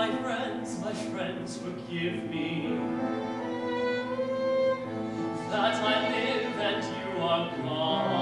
my friends, my friends, forgive me that I live and you are gone.